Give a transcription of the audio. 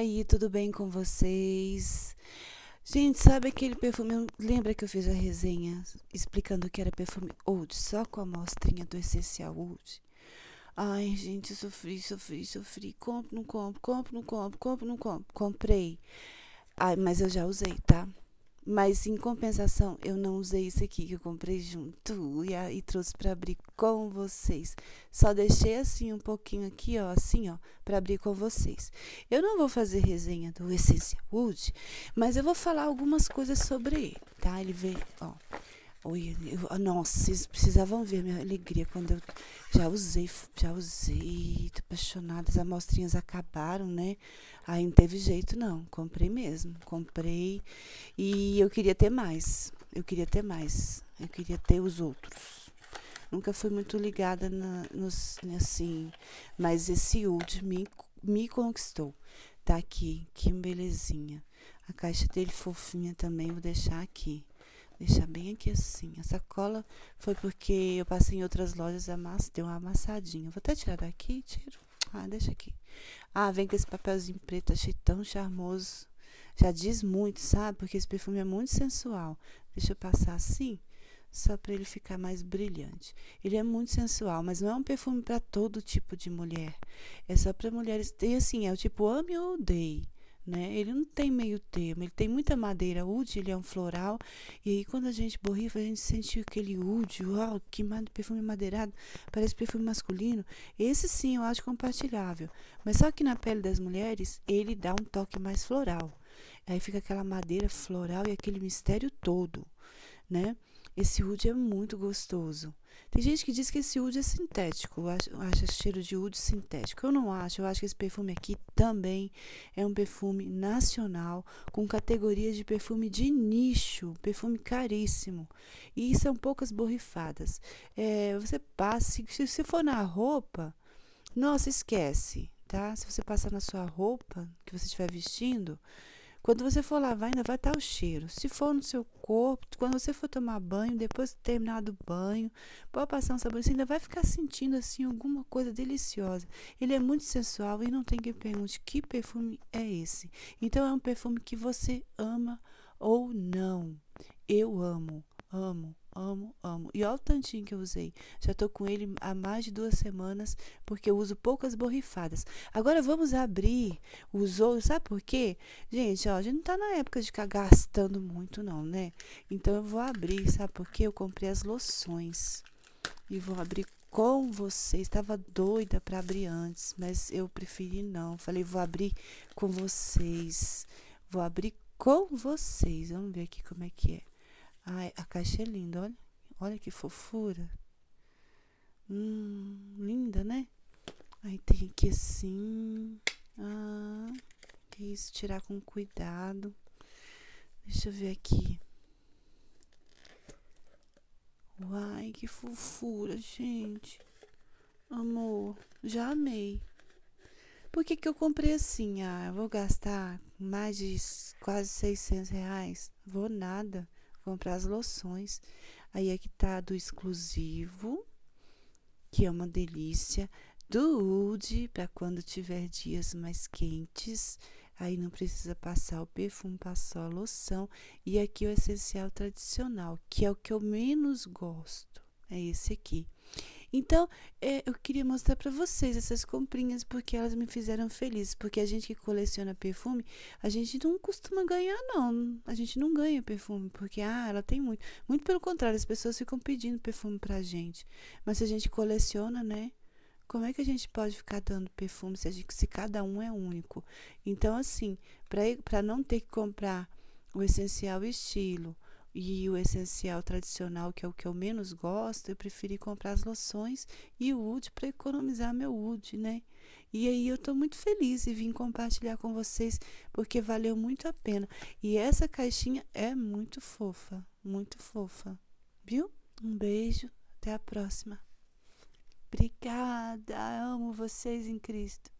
aí, tudo bem com vocês? Gente, sabe aquele perfume? Lembra que eu fiz a resenha explicando que era perfume Oud, só com a amostrinha do essencial Oud? Ai, gente, sofri, sofri, sofri. Compro, não compro, compro, não compro, compro, não compro. Comprei. Ai, mas eu já usei, tá? Mas em compensação, eu não usei isso aqui que eu comprei junto e, e trouxe para abrir com vocês. Só deixei assim um pouquinho aqui, ó, assim, ó, para abrir com vocês. Eu não vou fazer resenha do Essential Wood, mas eu vou falar algumas coisas sobre ele, tá? Ele veio, ó. Oi, eu, nossa, vocês precisavam ver minha alegria quando eu já usei, já usei, tô apaixonada, as amostrinhas acabaram, né? Aí não teve jeito não, comprei mesmo, comprei e eu queria ter mais, eu queria ter mais, eu queria ter os outros. Nunca fui muito ligada na, nos, assim, mas esse Oud me, me conquistou. Tá aqui, que belezinha. A caixa dele fofinha também, vou deixar aqui deixar bem aqui assim. A sacola foi porque eu passei em outras lojas e amass... deu uma amassadinha. Vou até tirar daqui, tiro. Ah, deixa aqui. Ah, vem com esse papelzinho preto, achei tão charmoso. Já diz muito, sabe? Porque esse perfume é muito sensual. Deixa eu passar assim, só para ele ficar mais brilhante. Ele é muito sensual, mas não é um perfume para todo tipo de mulher. É só para mulheres. Tem assim, é o tipo ame ou odeie né? Ele não tem meio termo, ele tem muita madeira. Oud, ele é um floral. E aí, quando a gente borrifa, a gente sente aquele oud, uau, que perfume madeirado, parece perfume masculino. Esse sim eu acho compartilhável. Mas só que na pele das mulheres, ele dá um toque mais floral. Aí fica aquela madeira floral e aquele mistério todo, né? Esse oud é muito gostoso. Tem gente que diz que esse oud é sintético, acha, cheiro de oud sintético. Eu não acho, eu acho que esse perfume aqui também é um perfume nacional, com categoria de perfume de nicho, perfume caríssimo. E são poucas borrifadas. É, você passa, se, se for na roupa, nossa, esquece, tá? Se você passar na sua roupa que você estiver vestindo, quando você for lavar, ainda vai estar o cheiro. Se for no seu corpo, quando você for tomar banho, depois de terminar do banho, pode passar um sabão, você ainda vai ficar sentindo assim alguma coisa deliciosa. Ele é muito sensual e não tem que pergunte que perfume é esse. Então é um perfume que você ama ou não. Eu amo, amo, amo, amo. E olha o tantinho que eu usei. Já tô com ele há mais de duas semanas, porque eu uso poucas borrifadas. Agora vamos abrir os outros. Sabe por quê? Gente, ó, a gente não tá na época de ficar gastando muito, não, né? Então eu vou abrir, sabe por quê? Eu comprei as loções. E vou abrir com vocês. Estava doida para abrir antes, mas eu preferi não. Falei, vou abrir com vocês. Vou abrir com vocês. Vamos ver aqui como é que é. Ai, a caixa é linda, olha. Olha que fofura. Hum, linda, né? Aí tem aqui assim. Ah, que isso, tirar com cuidado. Deixa eu ver aqui. Uai, que fofura, gente. Amor, já amei. Por que, que eu comprei assim? Ah, eu vou gastar mais de quase 600 reais? Vou nada comprar as loções. Aí aqui tá do exclusivo, que é uma delícia, do Ude para quando tiver dias mais quentes. Aí não precisa passar o perfume, passar a loção. E aqui o essencial tradicional, que é o que eu menos gosto. É esse aqui. Então, é, eu queria mostrar para vocês essas comprinhas porque elas me fizeram feliz. Porque a gente que coleciona perfume, a gente não costuma ganhar, não. A gente não ganha perfume porque, ah, ela tem muito. Muito pelo contrário, as pessoas ficam pedindo perfume pra gente. Mas se a gente coleciona, né? Como é que a gente pode ficar dando perfume se, gente, se cada um é único? Então, assim, para não ter que comprar o essencial estilo e o essencial tradicional, que é o que eu menos gosto, eu preferi comprar as loções e o wood para economizar meu wood, né? E aí eu tô muito feliz e vim compartilhar com vocês porque valeu muito a pena. E essa caixinha é muito fofa, muito fofa. Viu? Um beijo, até a próxima. Obrigada, amo vocês em Cristo.